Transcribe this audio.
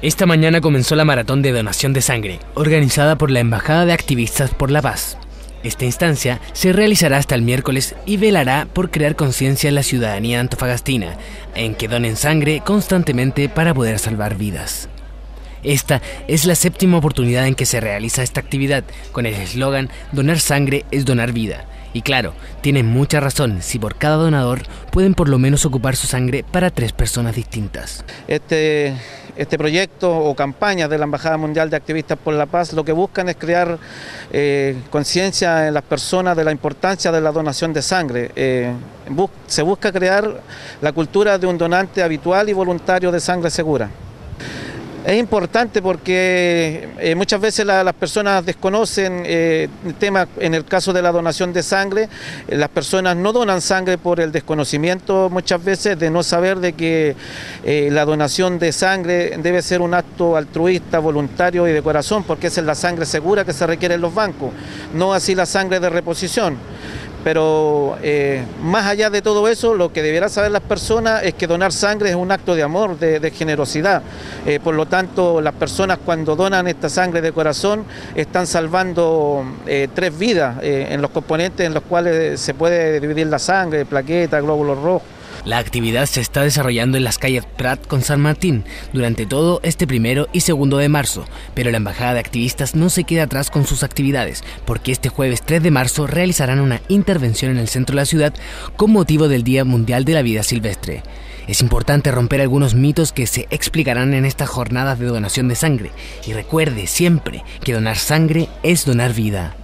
Esta mañana comenzó la maratón de donación de sangre, organizada por la Embajada de Activistas por la Paz. Esta instancia se realizará hasta el miércoles y velará por crear conciencia en la ciudadanía antofagastina, en que donen sangre constantemente para poder salvar vidas. Esta es la séptima oportunidad en que se realiza esta actividad, con el eslogan Donar sangre es donar vida. Y claro, tienen mucha razón si por cada donador pueden por lo menos ocupar su sangre para tres personas distintas. Este, este proyecto o campaña de la Embajada Mundial de Activistas por la Paz lo que buscan es crear eh, conciencia en las personas de la importancia de la donación de sangre. Eh, se busca crear la cultura de un donante habitual y voluntario de sangre segura. Es importante porque eh, muchas veces las personas desconocen eh, el tema, en el caso de la donación de sangre, eh, las personas no donan sangre por el desconocimiento muchas veces de no saber de que la donación de sangre debe ser un acto altruista, voluntario y de corazón, porque esa es la sangre segura que se requiere en los bancos, no así la sangre de reposición. Pero eh, más allá de todo eso, lo que deberán saber las personas es que donar sangre es un acto de amor, de, generosidad. Eh, por lo tanto, las personas cuando donan esta sangre de corazón están salvando eh, tres vidas en los componentes en los cuales se puede dividir la sangre, plaquetas, glóbulos rojos. La actividad se está desarrollando en las calles Prat con San Martín durante todo este primero y segundo de marzo, pero la Embajada de Activistas no se queda atrás con sus actividades, porque este jueves 3 de marzo realizarán una intervención en el centro de la ciudad con motivo del Día Mundial de la Vida Silvestre. Es importante romper algunos mitos que se explicarán en estas jornadas de donación de sangre y recuerde siempre que donar sangre es donar vida.